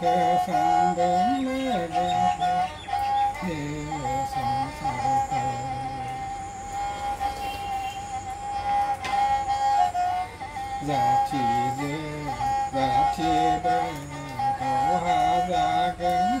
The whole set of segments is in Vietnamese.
thế sang đến lê về thế sang sang về giá trị về giá trị về hà giá cánh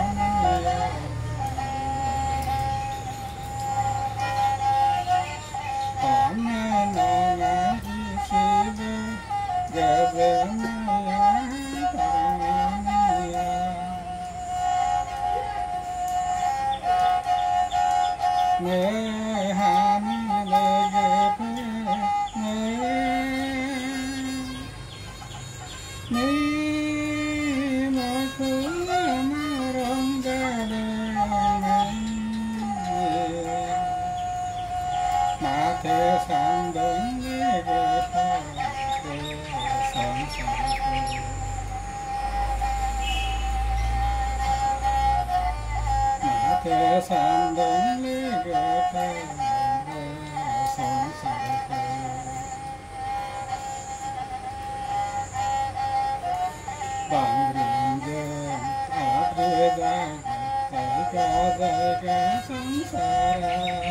thế sang đến như về ta về sáng sáng mà thế sang đến như về ta về sáng sáng bằng đường đường ở thế gian ở cả đời cả sáng sáng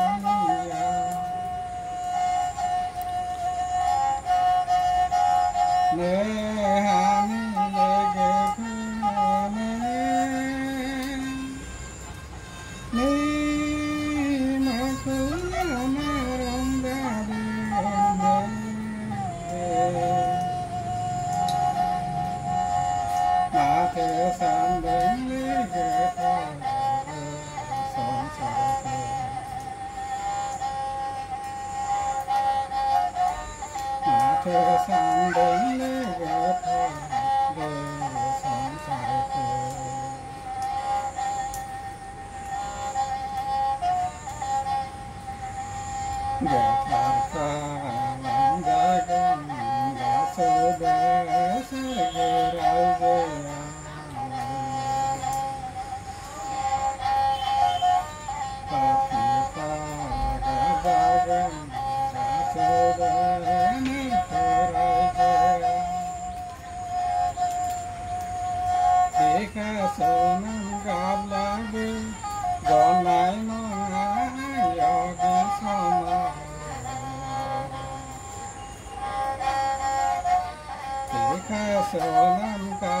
这个房呢 khe sự nâng gặp lá đi gọn lại nó ngã dò cái sao mà chỉ khe sự nâng gặp